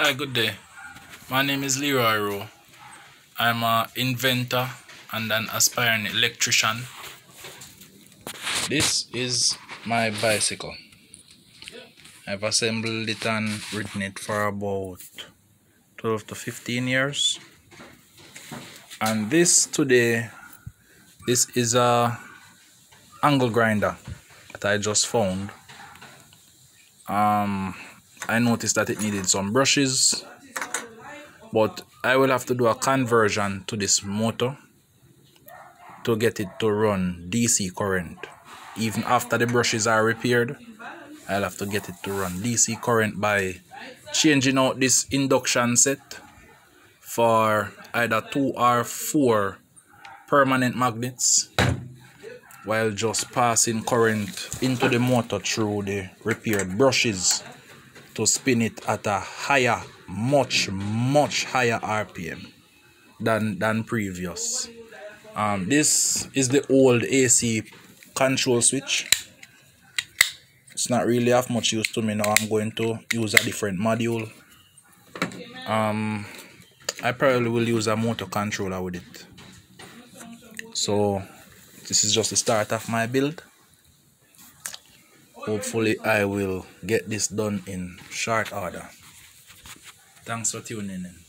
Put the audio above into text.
Hi, good day. My name is Leroy Rowe. I'm an inventor and an aspiring electrician. This is my bicycle. I've assembled it and ridden it for about 12 to 15 years. And this today, this is a angle grinder that I just found. Um, I noticed that it needed some brushes but I will have to do a conversion to this motor to get it to run DC current. Even after the brushes are repaired I'll have to get it to run DC current by changing out this induction set for either 2 or 4 permanent magnets while just passing current into the motor through the repaired brushes to spin it at a higher much much higher rpm than than previous. Um, this is the old ac control switch. It's not really of much use to me now. I'm going to use a different module. Um i probably will use a motor controller with it. So this is just the start of my build hopefully I will get this done in short order. Thanks for tuning in.